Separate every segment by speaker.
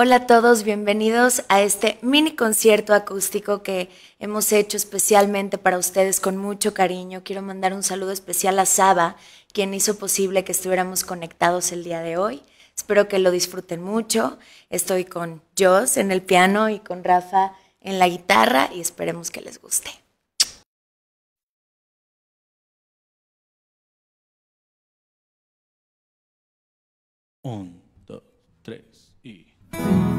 Speaker 1: Hola a todos, bienvenidos a este mini concierto acústico que hemos hecho especialmente para ustedes con mucho cariño. Quiero mandar un saludo especial a Saba, quien hizo posible que estuviéramos conectados el día de hoy. Espero que lo disfruten mucho. Estoy con Joss en el piano y con Rafa en la guitarra y esperemos que les guste.
Speaker 2: Tres y...
Speaker 3: Solo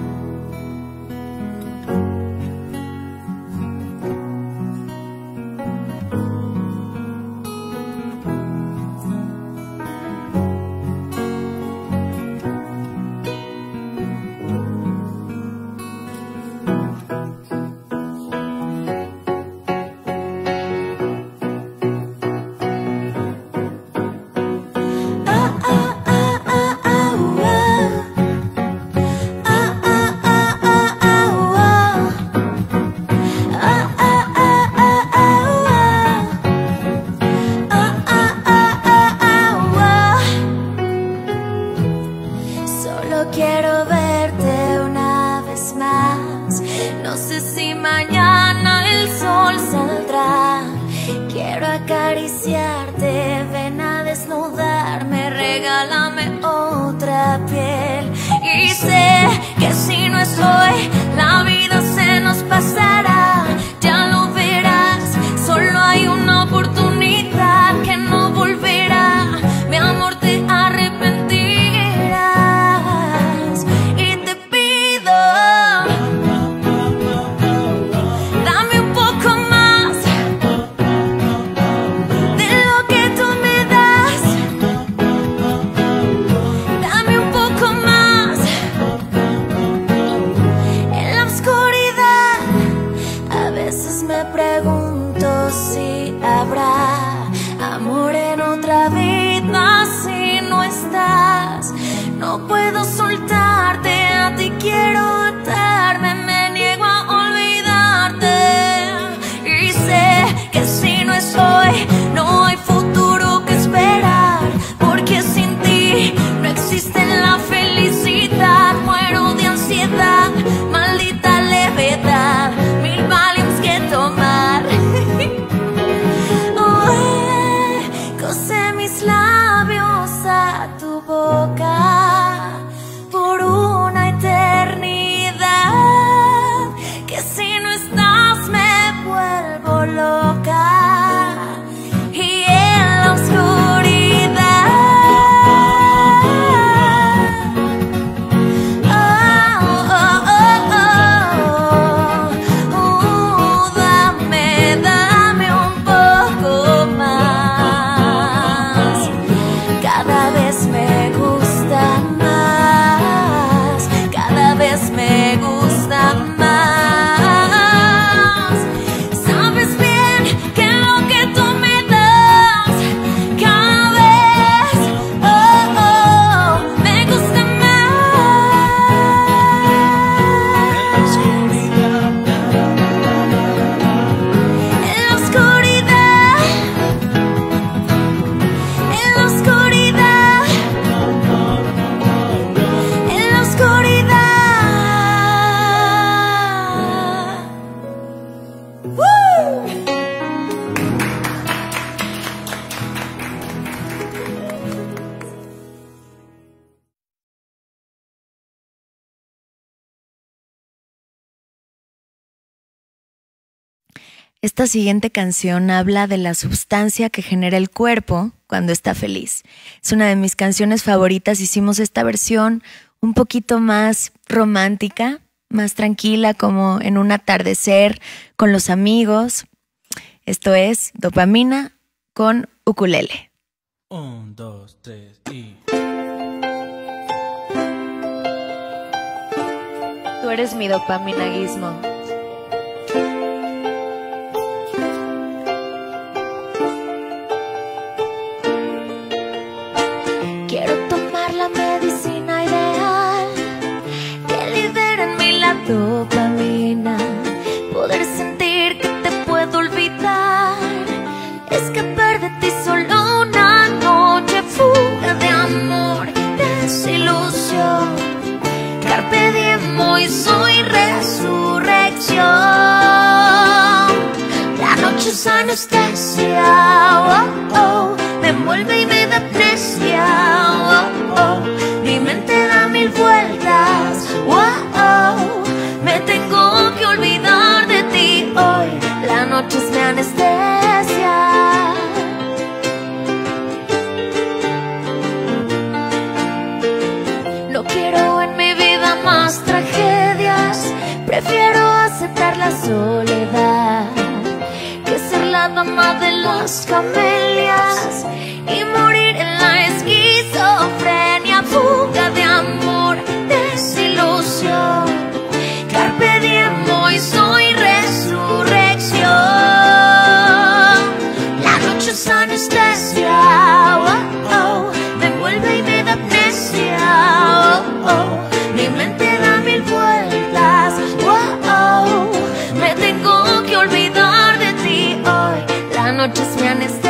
Speaker 3: Quiero acariciarte, ven a desnudarme, regálame otra piel. Y sé que si no es hoy, la vida se nos pasará.
Speaker 1: Esta siguiente canción habla de la sustancia que genera el cuerpo cuando está feliz. Es una de mis canciones favoritas. Hicimos esta versión un poquito más romántica, más tranquila, como en un atardecer con los amigos. Esto es dopamina con ukulele.
Speaker 2: Un, dos, tres y...
Speaker 1: Tú eres mi dopaminaguismo.
Speaker 3: Quiero quiero en mi vida más tragedias, prefiero aceptar la soledad que ser la dama de las camelias y morir en la esquizofrenia, fuga de amor, mi mente da mil vueltas, oh, oh, me tengo que olvidar de ti hoy, la noche es mi anestesia.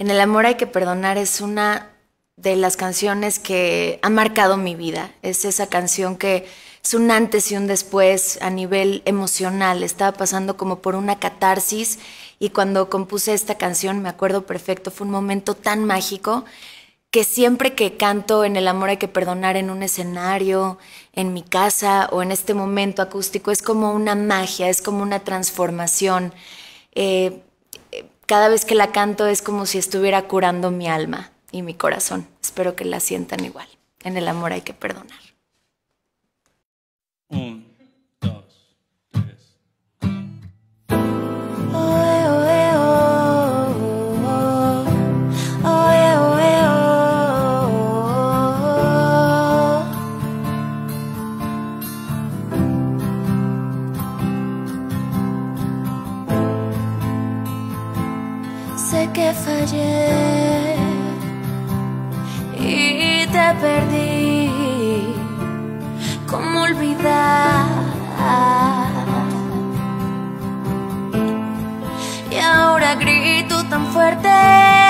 Speaker 1: En el amor hay que perdonar es una de las canciones que ha marcado mi vida. Es esa canción que es un antes y un después a nivel emocional. Estaba pasando como por una catarsis y cuando compuse esta canción, me acuerdo perfecto, fue un momento tan mágico que siempre que canto en el amor hay que perdonar en un escenario, en mi casa o en este momento acústico, es como una magia, es como una transformación. Eh, cada vez que la canto es como si estuviera curando mi alma y mi corazón. Espero que la sientan igual. En el amor hay que perdonar.
Speaker 2: Un,
Speaker 3: te perdí. ¿Cómo olvidar? Y ahora grito tan fuerte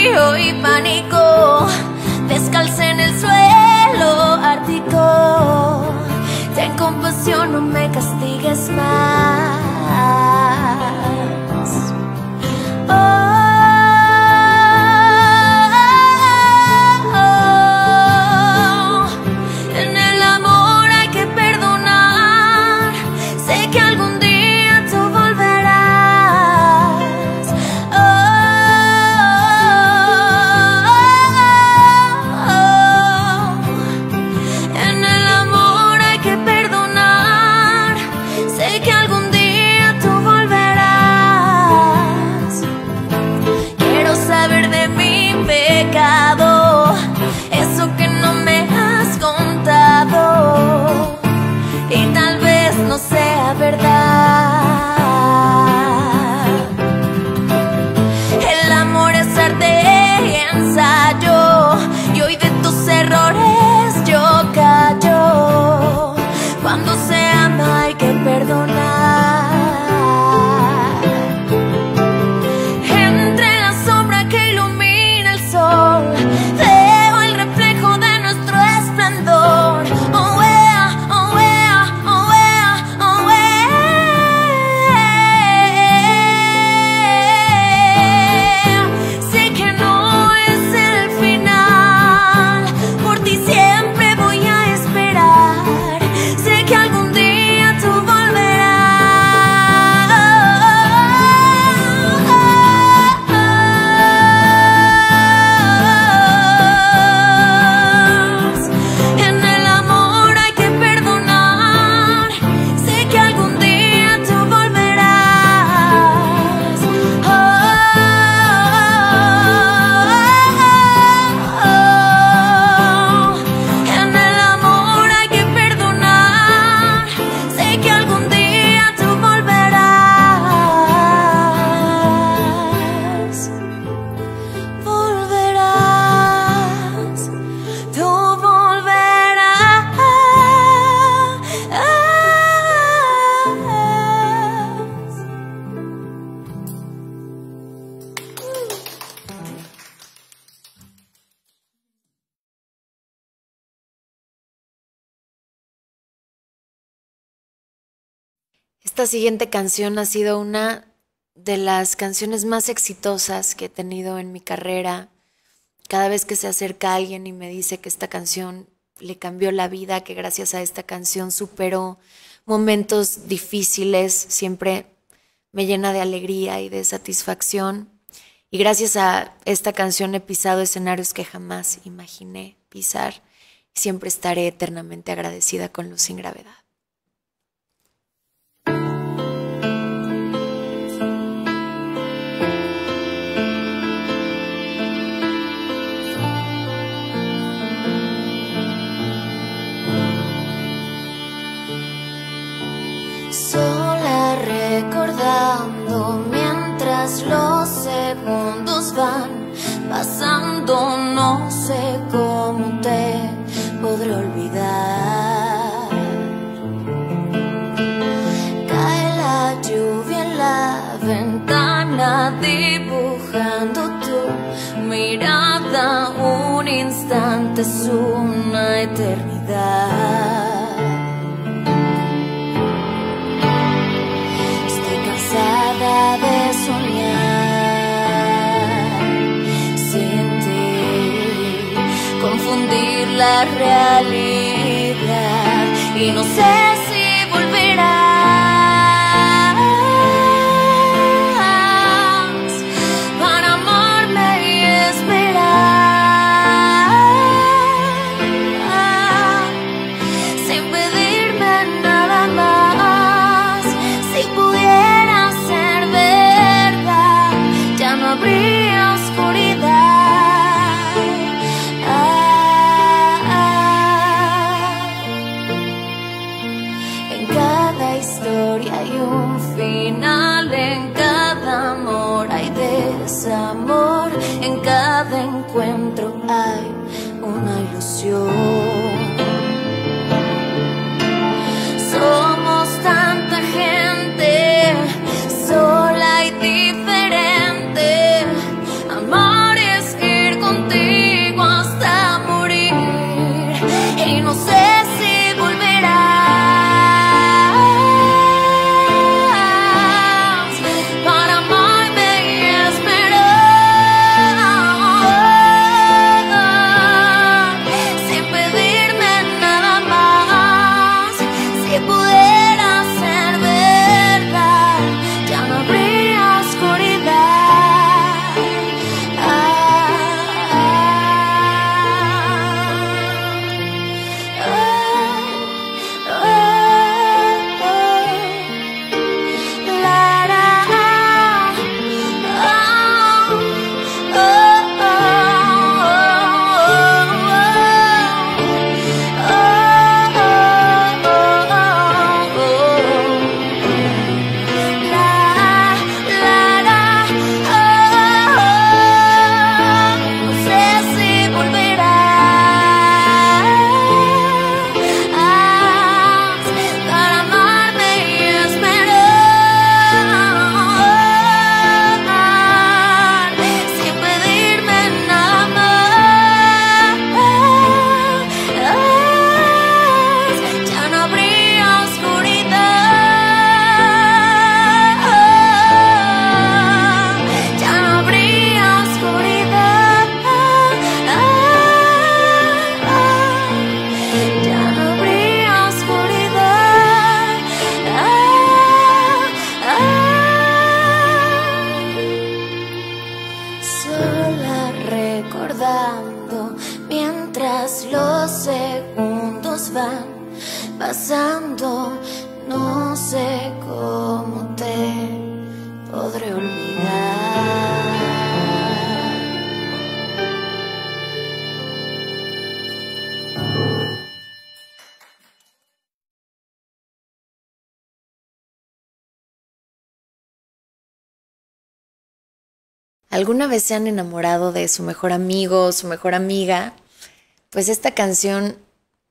Speaker 3: frío y pánico descalza en el suelo ártico. Ten compasión, no me castigues más. Oh,
Speaker 1: Esta siguiente canción ha sido una de las canciones más exitosas que he tenido en mi carrera. Cada vez que se acerca alguien y me dice que esta canción le cambió la vida, que gracias a esta canción superó momentos difíciles, siempre me llena de alegría y de satisfacción. Y gracias a esta canción he pisado escenarios que jamás imaginé pisar. Siempre estaré eternamente agradecida con Luz sin Gravedad.
Speaker 3: Segundos van pasando, no sé cómo te podré olvidar. Cae la lluvia en la ventana dibujando tu mirada, un instante es una eternidad. Realidad. Y no sé
Speaker 1: alguna vez se han enamorado de su mejor amigo o su mejor amiga, pues esta canción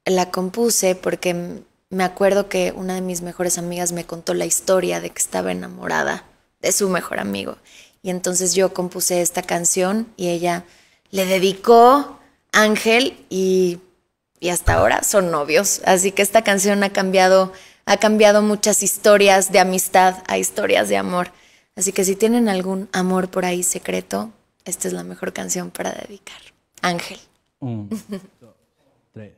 Speaker 1: la compuse porque me acuerdo que una de mis mejores amigas me contó la historia de que estaba enamorada de su mejor amigo. Y entonces yo compuse esta canción y ella le dedicó Ángel y, y hasta ahora son novios. Así que esta canción ha cambiado, ha cambiado muchas historias de amistad a historias de amor. Así que si tienen algún amor por ahí secreto, esta es la mejor canción para dedicar. Ángel.
Speaker 2: Uno, dos, tres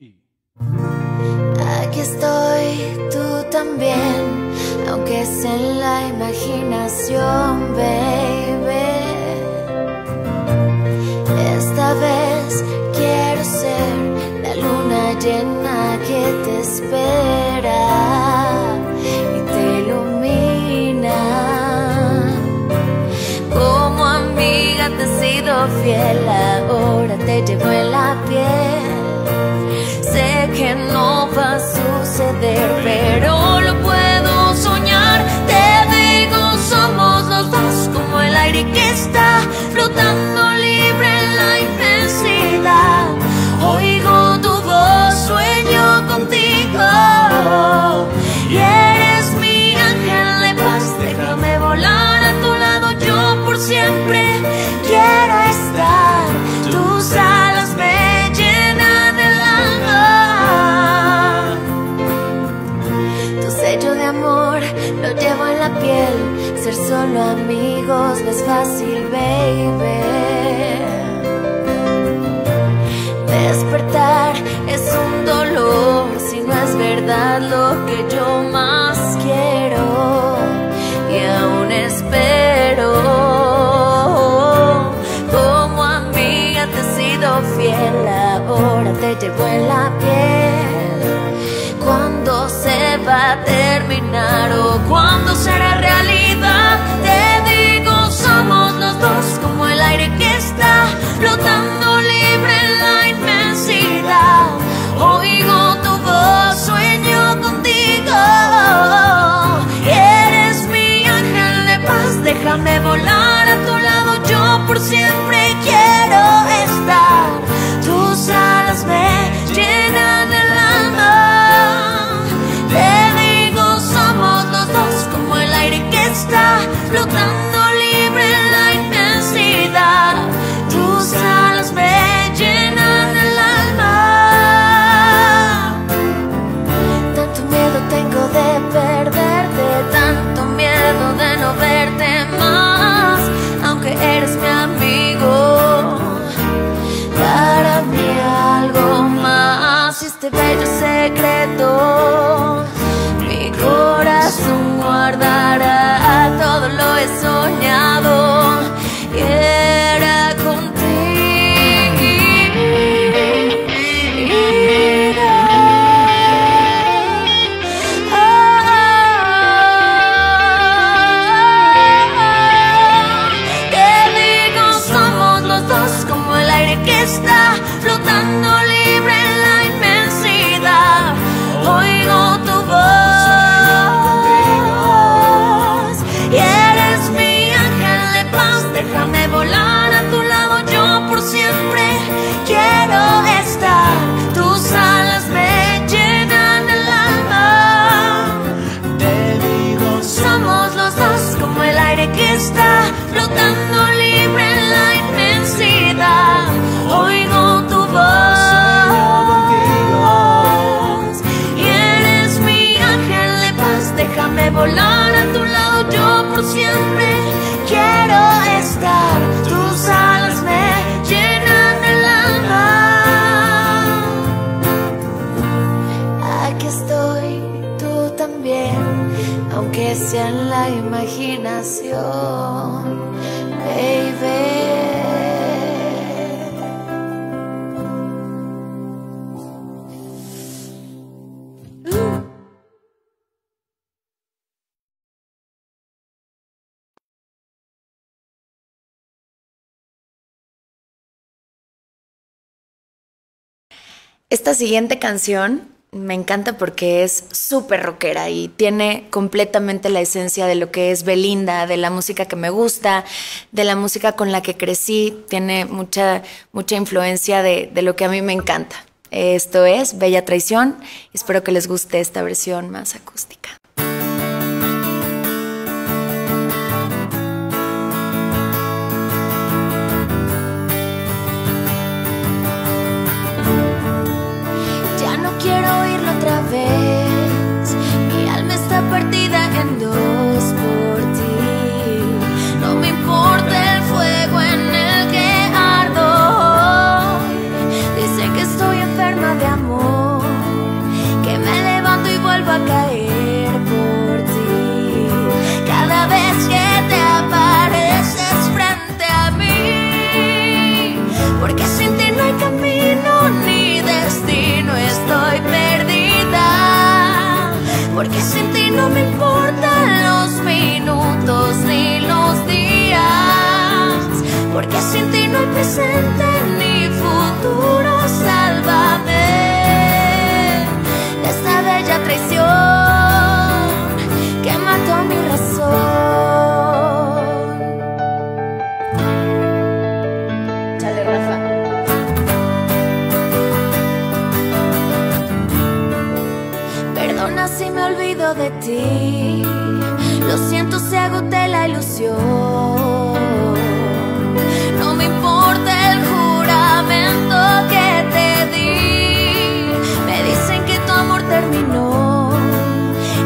Speaker 2: y...
Speaker 3: Aquí estoy, tú también, aunque es en la imaginación, baby. que là te llevo en la piel.
Speaker 1: Esta siguiente canción me encanta porque es súper rockera y tiene completamente la esencia de lo que es Belinda, de la música que me gusta, de la música con la que crecí, tiene mucha, mucha influencia de, de lo que a mí me encanta. Esto es Bella Traición, espero que les guste esta versión más acústica.
Speaker 3: De ti. Lo siento si agoté la ilusión. No me importa el juramento que te di. Me dicen que tu amor terminó.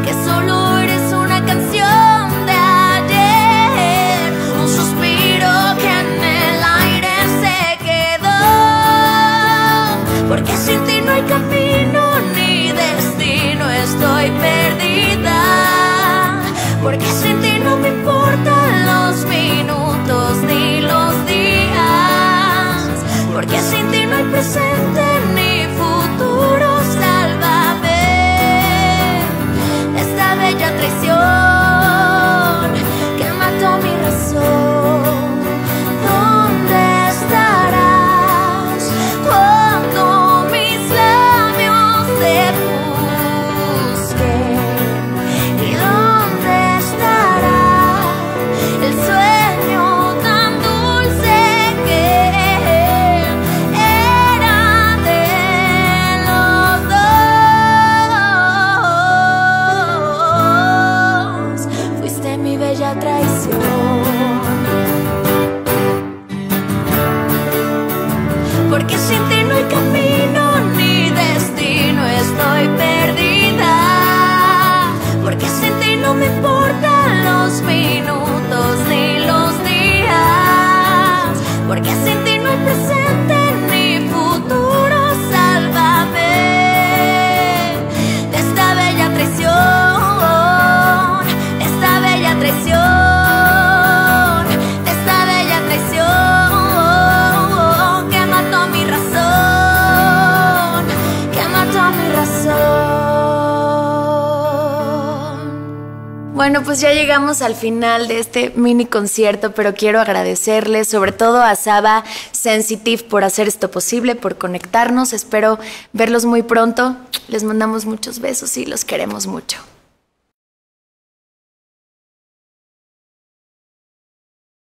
Speaker 3: Que solo eres una canción de ayer. Un suspiro que en el aire se quedó. Porque sin ti no hay camino sin ti no me importan
Speaker 1: Bueno, pues ya llegamos al final de este mini concierto, pero quiero agradecerles sobre todo a Saba Sensitive por hacer esto posible, por conectarnos. Espero verlos muy pronto. Les mandamos muchos besos y los queremos mucho.